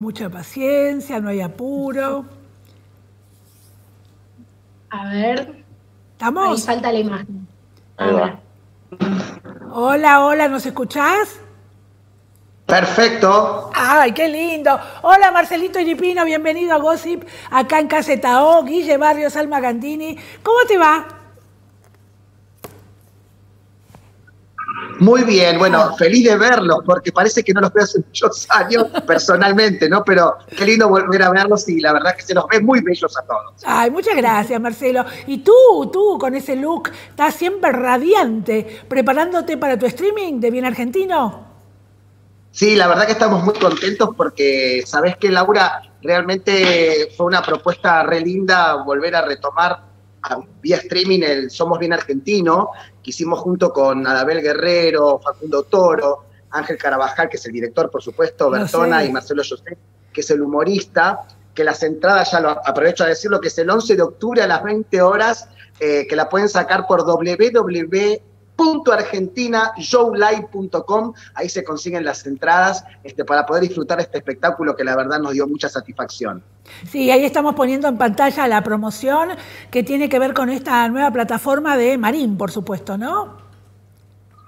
Mucha paciencia, no hay apuro. A ver. ¿Estamos? Ahí falta la imagen. Hola, hola, ¿nos escuchás? Perfecto. Ay, qué lindo. Hola, Marcelito Iripino, bienvenido a Gossip, acá en Casetao, Guille Barrios, Alma Gandini. ¿Cómo te va? Muy bien, bueno, feliz de verlos, porque parece que no los veo hace muchos años personalmente, ¿no? Pero qué lindo volver a verlos y la verdad que se los ve muy bellos a todos. Ay, muchas gracias, Marcelo. Y tú, tú, con ese look, estás siempre radiante, preparándote para tu streaming de Bien Argentino. Sí, la verdad que estamos muy contentos porque, ¿sabes que Laura? Realmente fue una propuesta re linda volver a retomar a- vía streaming el Somos Bien Argentino, que hicimos junto con Adabel Guerrero, Facundo Toro, Ángel Carabajal, que es el director, por supuesto, Bertona sé. y Marcelo José, que es el humorista, que las entradas, ya lo aprovecho a decirlo, que es el 11 de octubre a las 20 horas, eh, que la pueden sacar por www.argentinashowlive.com, ahí se consiguen las entradas este, para poder disfrutar este espectáculo que la verdad nos dio mucha satisfacción. Sí, ahí estamos poniendo en pantalla la promoción que tiene que ver con esta nueva plataforma de Marín, por supuesto, ¿no?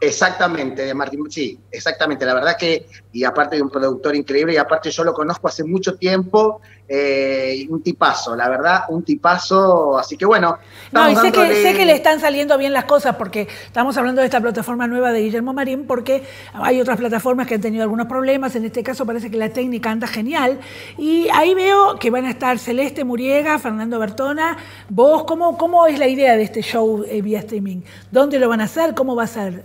Exactamente, de Martín, sí, exactamente. La verdad que, y aparte de un productor increíble, y aparte yo lo conozco hace mucho tiempo, eh, un tipazo, la verdad, un tipazo. Así que bueno, No, y sé que, sé que le están saliendo bien las cosas porque estamos hablando de esta plataforma nueva de Guillermo Marín porque hay otras plataformas que han tenido algunos problemas, en este caso parece que la técnica anda genial y ahí veo que van a estar Celeste Muriega, Fernando Bertona, vos, ¿cómo, cómo es la idea de este show eh, vía streaming? ¿Dónde lo van a hacer? ¿Cómo va a ser?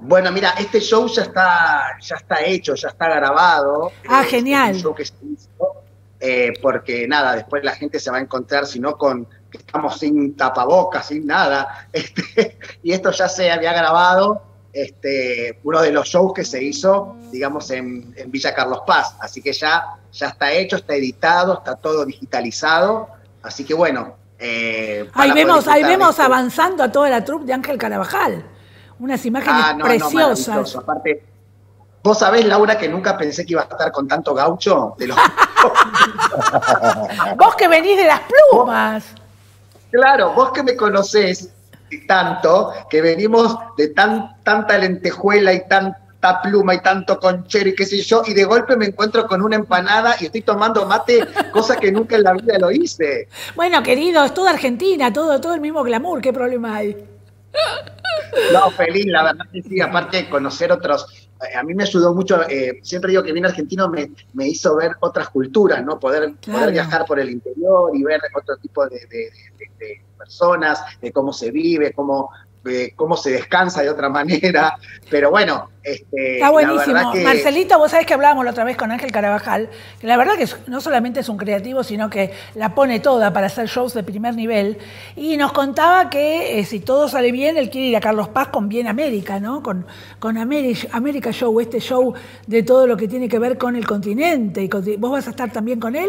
Bueno, mira, este show ya está, ya está hecho, ya está grabado. Ah, Eh, genial. Show que se hizo, eh, porque nada, después la gente se va a encontrar, si no con que estamos sin tapabocas, sin nada. Este, y esto ya se había grabado, este, uno de los shows que se hizo, digamos, en, en Villa Carlos Paz. Así que ya, ya está hecho, está editado, está todo digitalizado. Así que bueno. eh, Ahí vemos, ahí vemos avanzando a toda la troupe de Ángel Carabajal. Unas imágenes Ah, no, no, preciosas. maravilloso. Aparte, vos sabés, Laura, que nunca pensé que iba a estar con tanto gaucho. De los... vos que venís de las plumas. claro, vos que me conocés tanto, que venimos de tan, tanta lentejuela y tanta pluma y tanto conchero y qué sé yo, y de golpe me encuentro con una empanada y estoy tomando mate, cosa que nunca en la vida lo hice. Bueno, querido, es toda Argentina, todo, todo el mismo glamour, ¿qué problema hay? No, feliz, la verdad que sí, aparte de conocer otros, eh, a mí me ayudó mucho, eh, siempre digo que bien argentino me, me hizo ver otras culturas, ¿no? Poder, Claro. poder viajar por el interior y ver otro tipo de, de- de- de personas, de cómo se vive, cómo, eh, cómo se descansa de otra manera, pero bueno, este, Está buenísimo. que- Marcelito, vos sabés que hablábamos la otra vez con Ángel Carabajal, que la verdad que no solamente es un creativo, sino que la pone toda para hacer shows de primer nivel. Y nos contaba que eh, si todo sale bien, él quiere ir a Carlos Paz con Bien América, ¿no? Con, con América Show, este show de todo lo que tiene que ver con el continente. ¿Vos vas a estar también con él?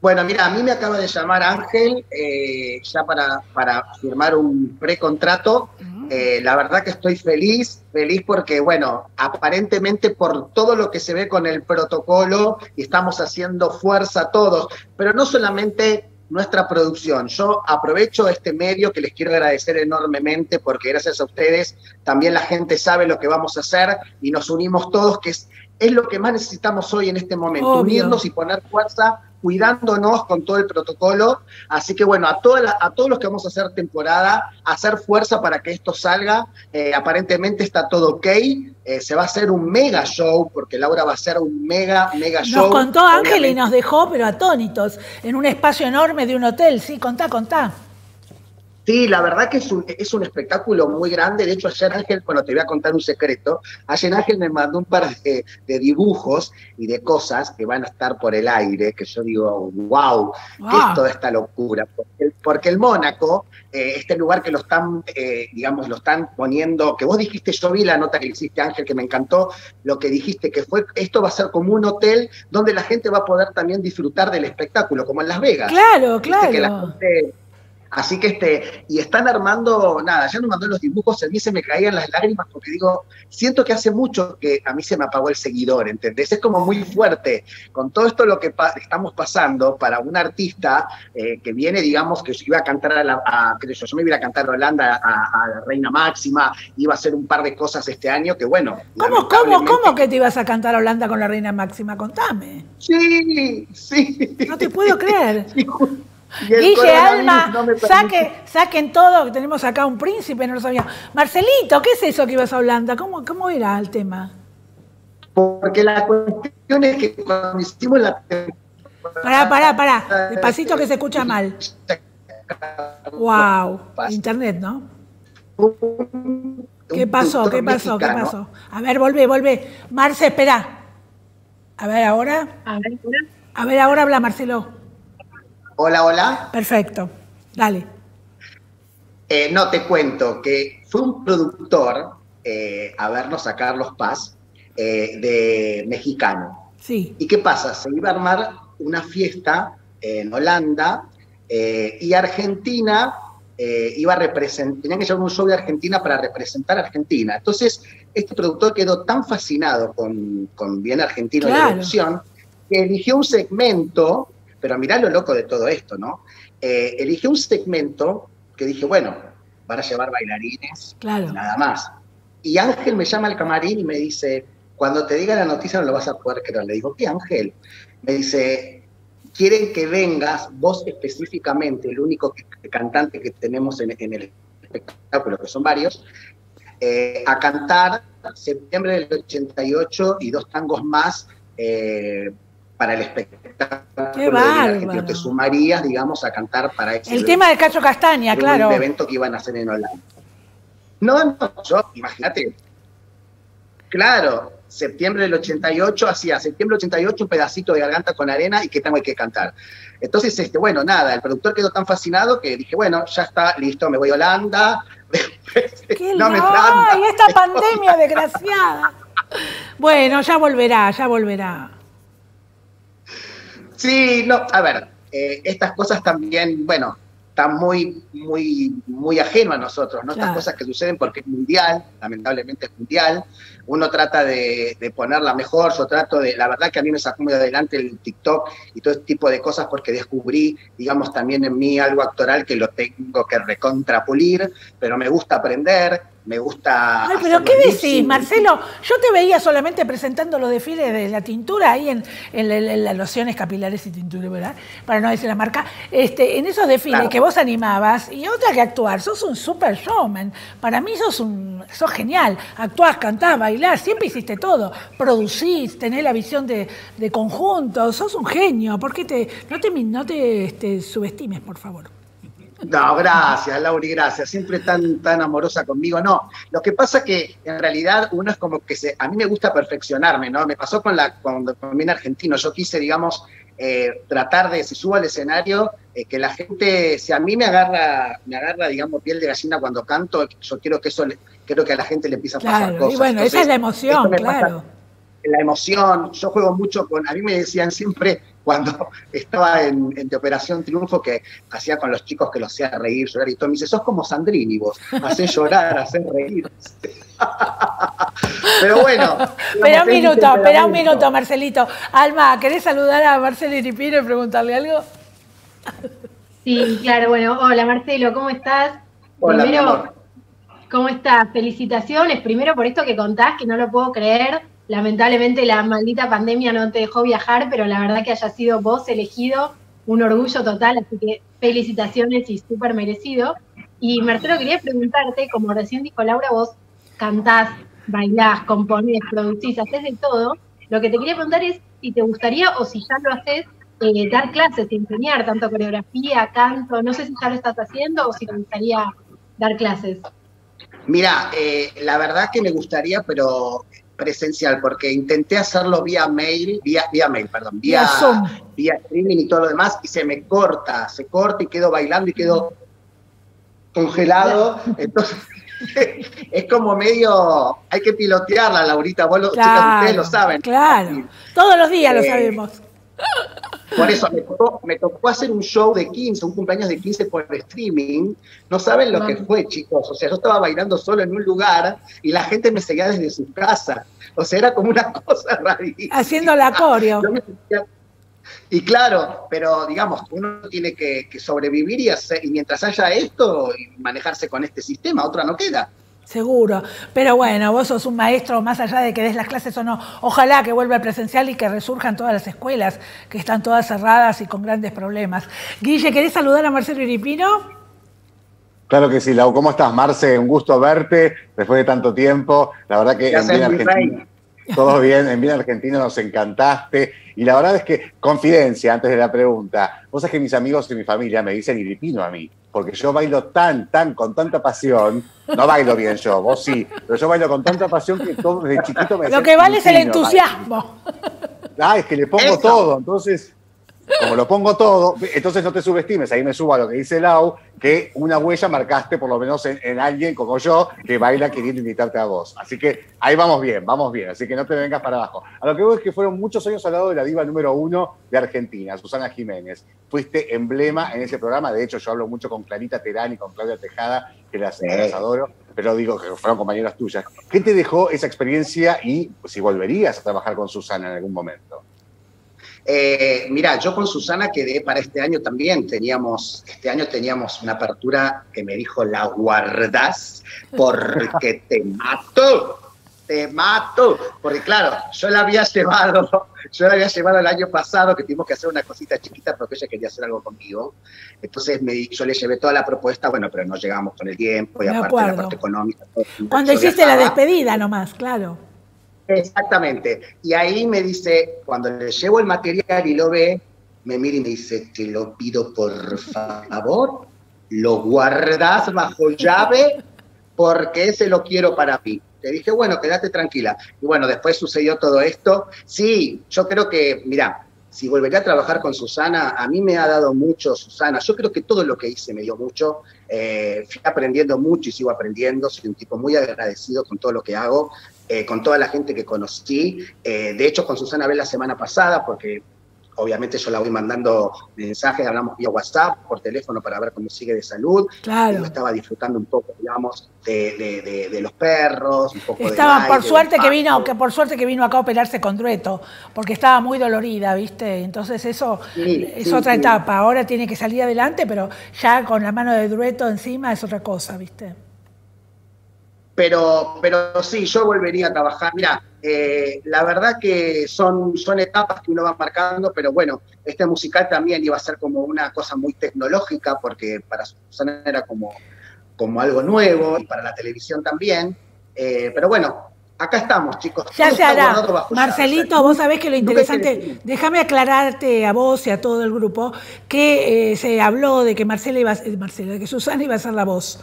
Bueno, mira, a mí me acaba de llamar Ángel eh, ya para, para firmar un precontrato. Eh, la verdad que estoy feliz, feliz porque, bueno, aparentemente por todo lo que se ve con el protocolo y estamos haciendo fuerza todos, pero no solamente nuestra producción. Yo aprovecho este medio que les quiero agradecer enormemente porque gracias a ustedes también la gente sabe lo que vamos a hacer y nos unimos todos, que es, es lo que más necesitamos hoy en este momento, Obvio. unirnos y poner fuerza cuidándonos con todo el protocolo. Así que bueno, a, toda la- a todos los que vamos a hacer temporada, hacer fuerza para que esto salga. Eh, aparentemente está todo ok. Eh, se va a hacer un mega show, porque Laura va a hacer un mega, mega show. Nos contó Ángel y nos dejó, pero atónitos, en un espacio enorme de un hotel. Sí, contá, contá. Sí, la verdad que es un, es un espectáculo muy grande. De hecho, ayer Ángel, bueno, te voy a contar un secreto. Ayer Ángel me mandó un par de, de dibujos y de cosas que van a estar por el aire, que yo digo, wow, ¿qué Wow. es toda esta locura? Porque el, porque el Mónaco, eh, este lugar que lo están, eh, digamos, lo están poniendo, que vos dijiste, yo vi la nota que hiciste Ángel, que me encantó, lo que dijiste, que fue, esto va a ser como un hotel donde la gente va a poder también disfrutar del espectáculo, como en Las Vegas. Claro, Viste que la claro. gente Así que este, y están armando, nada, ya no mandó los dibujos, a mí se me caían las lágrimas porque digo, siento que hace mucho que a mí se me apagó el seguidor, ¿entendés? Es como muy fuerte con todo esto lo que estamos pasando para un artista eh, que viene, digamos, que iba a cantar a, la, a yo, yo, me iba a cantar a Holanda a, la Reina Máxima, iba a hacer un par de cosas este año que bueno. ¿Cómo, cómo, cómo que te ibas a cantar a Holanda con la Reina Máxima? Contame. Sí, sí. No te puedo creer. Guille, Alma, saquen todo, que tenemos acá un príncipe, no lo sabía. Marcelito, ¿qué es eso que ibas a Holanda? ¿Cómo, cómo era el tema? Porque la cuestión es que cuando hicimos la... Pará, pará, pará, despacito que se escucha mal. Wow, internet, ¿no? ¿Qué pasó? ¿Qué pasó? ¿Qué pasó? A ver, volvé, volvé. Marce, espera. A ver, ahora. A ver, ahora. A ver, ahora habla Marcelo. Hola, hola. Perfecto, dale. Eh, no, te cuento que fue un productor eh, a vernos a Carlos Paz eh, de mexicano. Sí. ¿Y qué pasa? Se iba a armar una fiesta en Holanda y Argentina iba a representar, tenían que llevar un show de Argentina para representar a Argentina. Entonces, este productor quedó tan fascinado con, con Bien Argentino de la Evolución que eligió un segmento pero mirá lo loco de todo esto, ¿no? Eh, elige un segmento que dije, bueno, van a llevar bailarines, nada más. Y Ángel me llama al camarín y me dice, cuando te diga la noticia no lo vas a poder creer. Le digo, ¿qué Ángel? Me dice, quieren que vengas, vos específicamente, el único cantante que tenemos en, el espectáculo, que son varios, eh, a cantar septiembre del 88 y dos tangos más eh, para el espectáculo Qué bárbaro. te sumarías, digamos, a cantar para ese El tema de Cacho Castaña, claro. El evento que iban a hacer en Holanda. No, no, yo, imagínate, claro, septiembre del 88, hacía septiembre del 88 un pedacito de garganta con arena y que tengo que cantar. Entonces, este, bueno, nada, el productor quedó tan fascinado que dije, bueno, ya está, listo, me voy a Holanda. ¡Qué no me ¡Ay, esta pandemia desgraciada! Bueno, ya volverá, ya volverá. Sí, no, a ver, eh, estas cosas también, bueno, están muy, muy, muy ajeno a nosotros, ¿no? Estas cosas que suceden porque es mundial, lamentablemente es mundial. Uno trata de, de ponerla mejor, yo trato de, la verdad que a mí me sacó muy adelante el TikTok y todo este tipo de cosas porque descubrí, digamos, también en mí algo actoral que lo tengo que recontrapulir, pero me gusta aprender, me gusta. Ay, pero ¿qué decís, Marcelo? Yo te veía solamente presentando los desfiles de la tintura ahí en, las lociones capilares y tintura, ¿verdad? Para no decir la marca. Este, en esos desfiles que vos animabas, y otra que actuar, sos un super showman. Para mí sos un sos genial. Actuás, cantás, bailás, siempre hiciste todo. Producís, tenés la visión de, conjunto, sos un genio. ¿Por qué te, no te, no te este, subestimes, por favor? No, gracias, Lauri, gracias. Siempre tan, tan amorosa conmigo. No, lo que pasa es que en realidad uno es como que se, a mí me gusta perfeccionarme, ¿no? Me pasó con la con, con argentino. Yo quise, digamos, eh, tratar de, si subo al escenario, eh, que la gente, si a mí me agarra, me agarra, digamos, piel de gallina cuando canto, yo quiero que eso, quiero que a la gente le empiece a pasar claro, cosas. Y bueno, esa es la emoción, claro. la emoción, yo juego mucho con, a mí me decían siempre, cuando estaba en, de Operación Triunfo que hacía con los chicos que los hacía reír, llorar y todo. Me dice, sos como Sandrini vos, hacés llorar, hacés reír. Pero bueno. Espera un minuto, espera un minuto, Marcelito. Alma, ¿querés saludar a Marcelo Iripino y preguntarle algo? Sí, claro, bueno, hola Marcelo, ¿cómo estás? Hola, Primero, ¿cómo estás? Felicitaciones, primero por esto que contás, que no lo puedo creer Lamentablemente la maldita pandemia no te dejó viajar, pero la verdad que haya sido vos elegido, un orgullo total, así que felicitaciones y súper merecido. Y Marcelo, quería preguntarte, como recién dijo Laura, vos cantás, bailás, componés, producís, haces de todo. Lo que te quería preguntar es si te gustaría o si ya lo haces, eh, dar clases, enseñar tanto coreografía, canto, no sé si ya lo estás haciendo o si te gustaría dar clases. Mira, eh, la verdad que me gustaría, pero presencial, porque intenté hacerlo vía mail, vía, vía mail, perdón, vía, vía streaming y todo lo demás, y se me corta, se corta y quedo bailando y quedo congelado. Entonces, es como medio, hay que pilotearla, Laurita, vos lo, ustedes lo saben. Claro, todos los días lo eh, sabemos. Por eso me tocó, hacer un show de 15, un cumpleaños de 15 por streaming. No saben lo que fue, chicos. O sea, yo estaba bailando solo en un lugar y la gente me seguía desde su casa. O sea, era como una cosa rarísima. Haciendo la coreo. Y claro, pero digamos, uno tiene que, sobrevivir y, hacer, y mientras haya esto, y manejarse con este sistema, otra no queda. Seguro, pero bueno, vos sos un maestro, más allá de que des las clases o no, ojalá que vuelva el presencial y que resurjan todas las escuelas, que están todas cerradas y con grandes problemas. Guille, ¿querés saludar a Marcelo Iripino? Claro que sí, Lau. ¿Cómo estás, Marce? Un gusto verte después de tanto tiempo. La verdad que en bien Argentina, todo bien, en bien Argentina nos encantaste. Y la verdad es que, confidencia, antes de la pregunta, vos sabés que mis amigos y mi familia me dicen Iripino a mí porque yo bailo tan, tan, con tanta pasión, no bailo bien yo, vos sí, pero yo bailo con tanta pasión que todo desde chiquito me Lo que vale es el entusiasmo. Ah, es que le pongo todo, entonces como lo pongo todo, entonces no te subestimes, ahí me subo a lo que dice Lau, que una huella marcaste por lo menos en, alguien como yo que baila queriendo invitarte a vos. Así que ahí vamos bien, vamos bien, así que no te vengas para abajo. A lo que veo es que fueron muchos años al lado de la diva número uno de Argentina, Susana Jiménez. Fuiste emblema en ese programa, de hecho yo hablo mucho con Clarita Terán y con Claudia Tejada, que las, las adoro, pero digo que fueron compañeras tuyas. ¿Qué te dejó esa experiencia y si volverías a trabajar con Susana en algún momento? Eh, mira, yo con Susana quedé para este año también. Teníamos, este año teníamos una apertura que me dijo, la guardas porque te mato, te mato. Porque claro, yo la había llevado, yo la había llevado el año pasado, que tuvimos que hacer una cosita chiquita porque ella quería hacer algo conmigo. Entonces me, yo le llevé toda la propuesta, bueno, pero no llegamos con el tiempo y aparte la parte económica. Cuando hiciste la despedida nomás, claro. Exactamente. Y ahí me dice, cuando le llevo el material y lo ve, me mira y me dice, te lo pido por favor, lo guardas bajo llave porque ese lo quiero para mí. Le dije, bueno, quédate tranquila. Y bueno, después sucedió todo esto. Sí, yo creo que, mira, si volvería a trabajar con Susana, a mí me ha dado mucho Susana. Yo creo que todo lo que hice me dio mucho. Eh, fui aprendiendo mucho y sigo aprendiendo. Soy un tipo muy agradecido con todo lo que hago. Eh, con toda la gente que conocí. Eh, de hecho, con Susana Bell la semana pasada, porque obviamente yo la voy mandando mensajes, hablamos vía WhatsApp, por teléfono para ver cómo sigue de salud. Claro. estaba disfrutando un poco, digamos, de, los perros, un poco estaba, por suerte que vino, que por suerte que vino acá a operarse con Drueto, porque estaba muy dolorida, ¿viste? Entonces eso es otra etapa. Ahora tiene que salir adelante, pero ya con la mano de Drueto encima es otra cosa, ¿viste? Pero, pero sí, yo volvería a trabajar. Mira, eh, la verdad que son, son etapas que uno va marcando, pero bueno, este musical también iba a ser como una cosa muy tecnológica, porque para Susana era como, como algo nuevo, y para la televisión también. Eh, pero bueno, acá estamos, chicos. Ya se hará. Marcelito, vos sabés que lo interesante, déjame aclararte a vos y a todo el grupo, que eh, se habló de que Marcela iba, Marcela, de que Susana iba a ser la voz.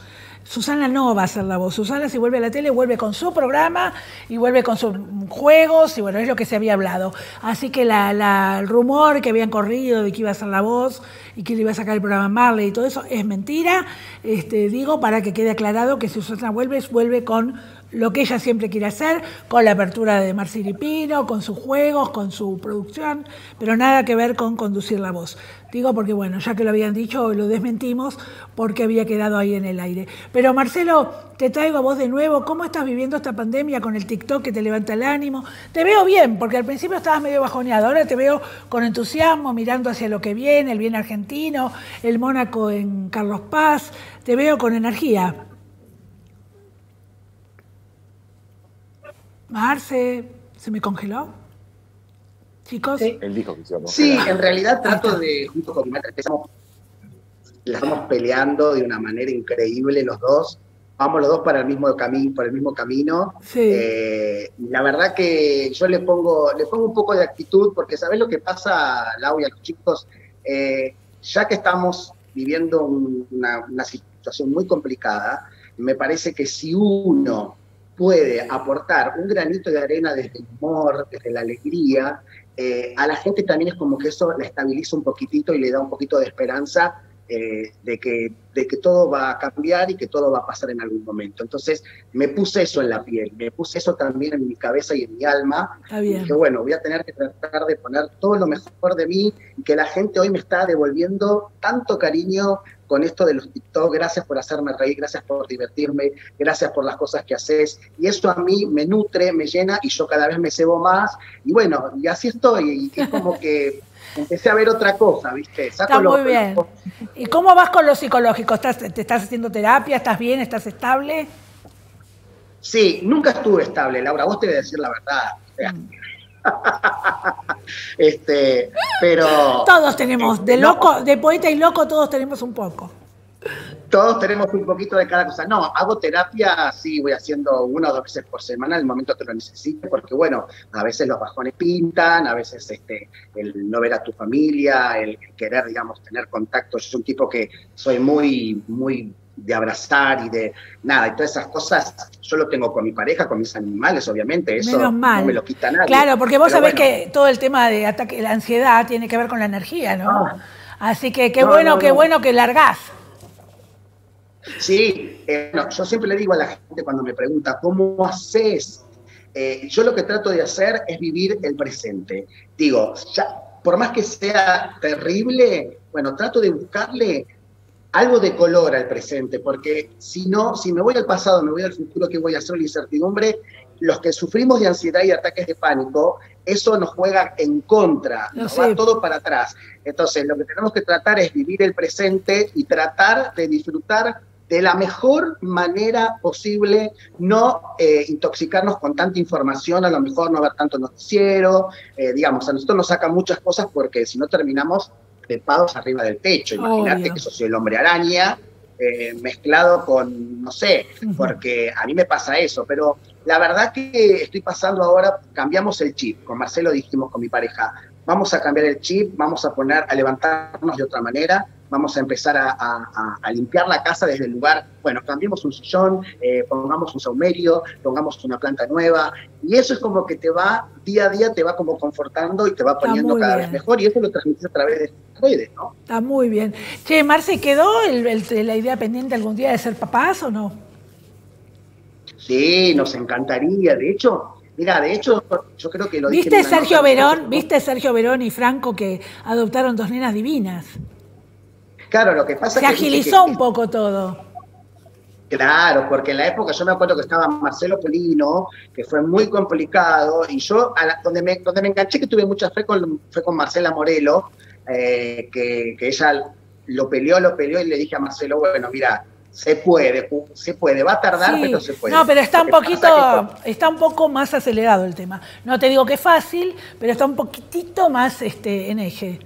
Susana no va a ser la voz. Susana si vuelve a la tele, vuelve con su programa y vuelve con sus juegos y bueno, es lo que se había hablado. Así que la, el rumor que habían corrido de que iba a ser la voz y que le iba a sacar el programa Marley y todo eso es mentira. Este, digo para que quede aclarado que si Susana vuelve, vuelve con lo que ella siempre quiere hacer, con la apertura de Pino, con sus juegos, con su producción, pero nada que ver con conducir la voz. Digo porque, bueno, ya que lo habían dicho, lo desmentimos porque había quedado ahí en el aire. Pero Marcelo, te traigo a vos de nuevo. ¿Cómo estás viviendo esta pandemia con el TikTok que te levanta el ánimo? Te veo bien, porque al principio estabas medio bajoneado. Ahora te veo con entusiasmo, mirando hacia lo que viene, el bien argentino, el Mónaco en Carlos Paz. Te veo con energía. Marce, ¿se me congeló? Chicos. Sí. Él dijo que Sí, en realidad trato de, junto con mi madre, la estamos peleando de una manera increíble los dos. Vamos los dos para el mismo camino, por el mismo camino. Sí. Eh, la verdad que yo le pongo, le pongo un poco de actitud, porque ¿sabes lo que pasa, Lau y a los chicos? Eh, ya que estamos viviendo una, una situación muy complicada, me parece que si uno puede aportar un granito de arena desde el humor, desde la alegría, eh, a la gente también es como que eso la estabiliza un poquitito y le da un poquito de esperanza eh, de, que, de que todo va a cambiar y que todo va a pasar en algún momento. Entonces me puse eso en la piel, me puse eso también en mi cabeza y en mi alma. Está bien. Y dije, bueno, voy a tener que tratar de poner todo lo mejor de mí y que la gente hoy me está devolviendo tanto cariño con esto de los TikTok, gracias por hacerme reír, gracias por divertirme, gracias por las cosas que haces. Y eso a mí me nutre, me llena y yo cada vez me cebo más. Y bueno, y así estoy. Y es como que empecé a ver otra cosa, ¿viste? Está muy bien. ¿Y cómo vas con lo psicológico? ¿Estás, ¿Te estás haciendo terapia? ¿Estás bien? ¿Estás estable? Sí, nunca estuve estable, Laura, vos te voy a decir la verdad. Mm. este, pero. Todos tenemos, de loco, de poeta y loco, todos tenemos un poco. Todos tenemos un poquito de cada cosa. No, hago terapia, sí, voy haciendo una o dos veces por semana en el momento que lo necesite, porque bueno, a veces los bajones pintan, a veces este, el no ver a tu familia, el querer, digamos, tener contacto. Yo soy un tipo que soy muy, muy de abrazar y de nada, y todas esas cosas yo lo tengo con mi pareja, con mis animales, obviamente, eso no me lo quita nadie. Claro, porque vos sabés que todo el tema de ataque, la ansiedad tiene que ver con la energía, ¿no? Ah. Así que qué bueno, qué bueno que largás. Sí, eh, yo siempre le digo a la gente cuando me pregunta, ¿cómo haces? Eh, yo lo que trato de hacer es vivir el presente. Digo, ya, por más que sea terrible, bueno, trato de buscarle algo de color al presente, porque si no, si me voy al pasado, me voy al futuro, ¿qué voy a hacer? La incertidumbre, los que sufrimos de ansiedad y ataques de pánico, eso nos juega en contra, nos va todo para atrás. Entonces, lo que tenemos que tratar es vivir el presente y tratar de disfrutar de la mejor manera posible, no eh, intoxicarnos con tanta información, a lo mejor no ver tanto noticiero, eh, digamos, a nosotros nos sacan muchas cosas porque si no terminamos trepados arriba del techo. Imagínate que soy el hombre araña eh, mezclado con, no sé, porque a mí me pasa eso, pero la verdad que estoy pasando ahora, cambiamos el chip, con Marcelo dijimos con mi pareja, vamos a cambiar el chip, vamos a poner, a levantarnos de otra manera, vamos a empezar a, limpiar la casa desde el lugar, bueno, cambiemos un sillón, eh, pongamos un saumerio, pongamos una planta nueva, y eso es como que te va, día a día te va como confortando y te va poniendo cada vez mejor, y eso lo transmites a través de redes, ¿no? Está muy bien. Che, Marce, ¿quedó la idea pendiente algún día de ser papás o no? Sí, nos encantaría, de hecho... Mira, de hecho, yo creo que lo ¿Viste Sergio Verón? ¿Viste Sergio Verón y Franco que adoptaron dos nenas divinas? Claro, lo que pasa Se es que. Se agilizó un poco todo. Claro, porque en la época yo me acuerdo que estaba Marcelo Polino, que fue muy complicado, y yo, donde, me, donde me enganché, que tuve mucha fe con, fue con Marcela Morelo, eh, que, que ella lo peleó, lo peleó, y le dije a Marcelo, bueno, mira, se puede, se puede, va a tardar, pero se puede. No, pero está un poquito, está un poco más acelerado el tema. No te digo que es fácil, pero está un poquitito más este, en eje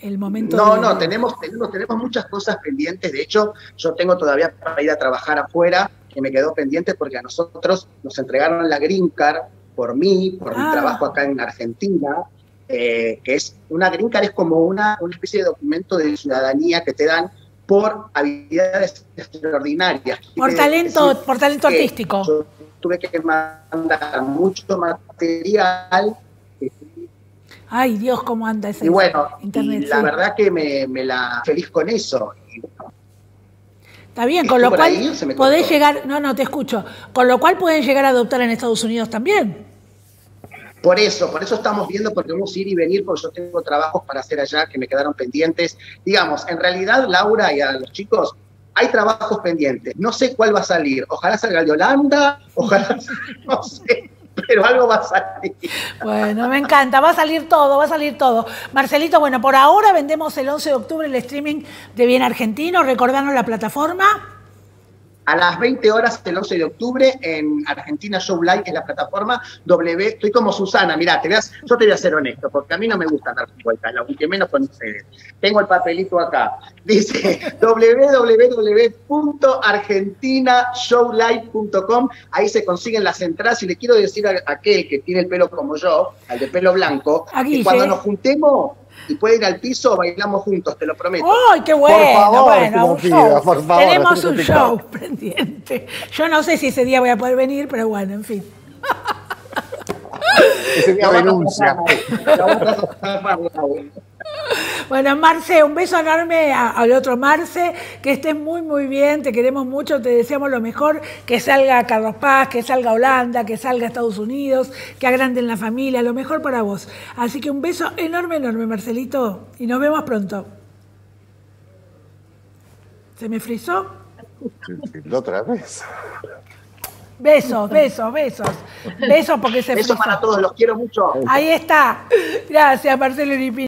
el momento. No, no, tenemos, tenemos, tenemos muchas cosas pendientes. De hecho, yo tengo todavía para ir a trabajar afuera, que me quedó pendiente porque a nosotros nos entregaron la Green Card por mí, por mi ah. trabajo acá en Argentina, eh, que es una Green Card es como una, una especie de documento de ciudadanía que te dan por habilidades extraordinarias. Por talento, por talento artístico. Yo tuve que mandar mucho material Ay, Dios, cómo anda ese Y bueno, internet, la verdad que me, la feliz con eso. Está bien, con lo cual podés llegar, no, no, te escucho, con lo cual pueden llegar a adoptar en Estados Unidos también. Por eso, por eso estamos viendo, porque vamos a ir y venir, porque yo tengo trabajos para hacer allá que me quedaron pendientes. Digamos, en realidad, Laura y a los chicos, hay trabajos pendientes. No sé cuál va a salir. Ojalá salga el de Holanda, ojalá, no sé pero algo va a salir. Bueno, me encanta, va a salir todo, va a salir todo. Marcelito, bueno, por ahora vendemos el 11 de octubre el streaming de Bien Argentino, recordarnos la plataforma a las 20 horas del 11 de octubre en Argentina Show Live, en la plataforma W. Estoy como Susana, mirá, te yo te voy a ser honesto, porque a mí no me gusta dar vueltas, aunque menos con ustedes. Tengo el papelito acá. Dice www.argentinashowlive.com. Ahí se consiguen las entradas. Y le quiero decir a aquel que tiene el pelo como yo, al de pelo blanco, que cuando nos juntemos y puede ir al piso, bailamos juntos, te lo prometo. ¡Ay, qué bueno! Por favor, bueno, un show. Por favor, Tenemos un show pendiente. Yo no sé si ese día voy a poder venir, pero bueno, en fin. Ese día renuncia. Bueno, Marce, un beso enorme al otro Marce, que estés muy, muy bien, te queremos mucho, te deseamos lo mejor, que salga Carlos Paz, que salga Holanda, que salga Estados Unidos, que agranden la familia, lo mejor para vos. Así que un beso enorme, enorme, Marcelito, y nos vemos pronto. ¿Se me frizó? La otra vez. Besos, besos, besos. Besos porque se Besos frizó. para todos, los quiero mucho. Ahí está. Gracias, Marcelo Lipini.